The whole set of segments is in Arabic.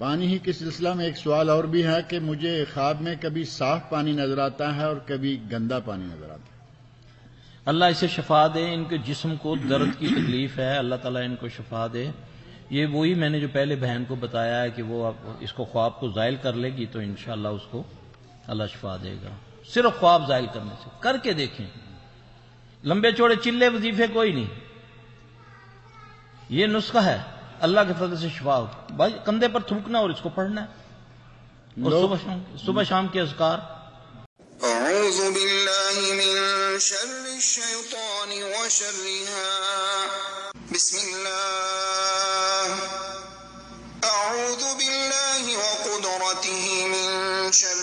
پانی ہی کے سلسلہ میں ایک سوال اور بھی ہے کہ مجھے خواب میں کبھی صاف پانی نظر آتا ہے اور کبھی گندا پانی نظر آتا ہے۔ اللہ اسے شفا دے، ان کے جسم کو درد کی تکلیف ہے، اللہ تعالیٰ ان کو شفا دے۔ یہ وہی میں نے جو پہلے بہن کو بتایا ہے کہ وہ اس کو خواب کو زائل کر لے گی تو انشاءاللہ اس کو اللہ شفا دے گا۔ صرف خواب زائل کرنے سے۔ کر کے دیکھیں۔ لمبے چوڑے چلے وظیفے کوئی نہیں۔ یہ نسخہ ہے۔ اللہ کے فضل سے شفا ہو بھائی کندھے پر تھوکنا اور اس کو پڑھنا ہے اور صبح شام صبح شام کے اذکار۔ اعوذ باللہ من شر الشیطان وشرها بسم اللہ۔ اعوذ باللہ وقدرته من شر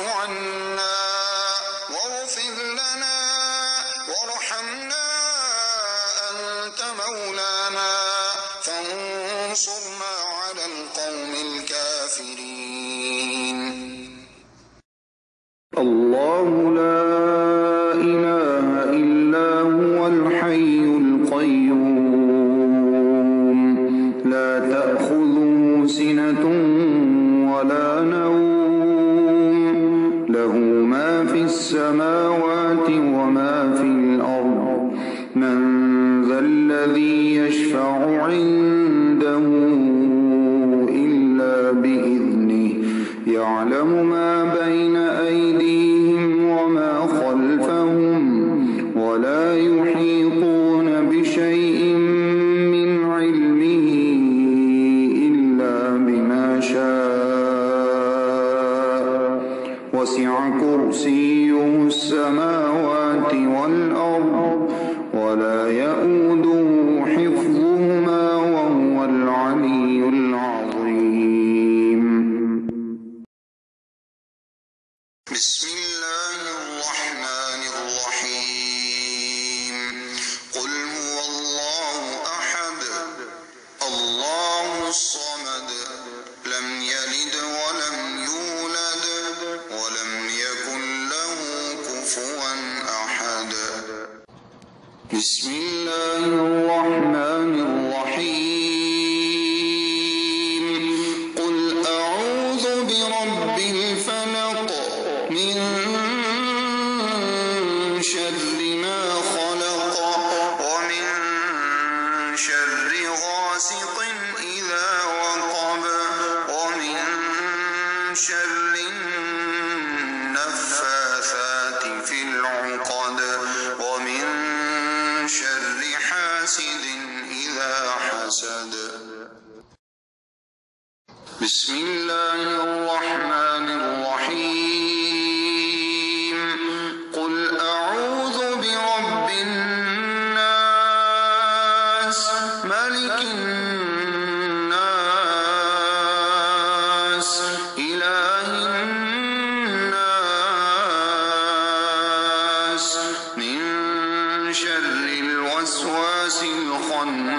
واعف عنا واغفر لنا وارحمنا أنت مولانا فانصرنا على القوم الكافرين. الله لا إله إلا هو الحي القيوم. لا تأخذه سنة الذي يشفع عنده إلا بإذنه. يعلم ما بين أيديهم وما خلفهم ولا يحيطون بشيء من علمه إلا بما شاء. وسع كرسيه السماوات والأرض ولا يؤوده بسم الله الرحمن الرحيم. قل أعوذ برب الفلق من شر ما حسد بسم الله الرحمن الوسواس الخناس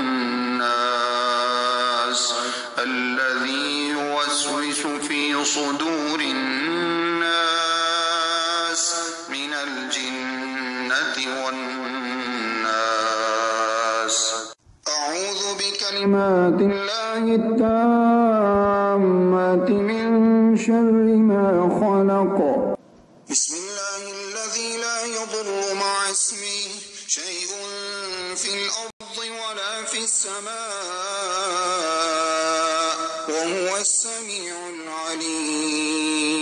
الذي يوسوس في صدور الناس من الجنة والناس. أعوذ بكلمات الله التامات من شر ما خلق. بسم الله الذي لا يضر مع اسمه شيء في الأرض ولا في السماء وهو السميع العليم.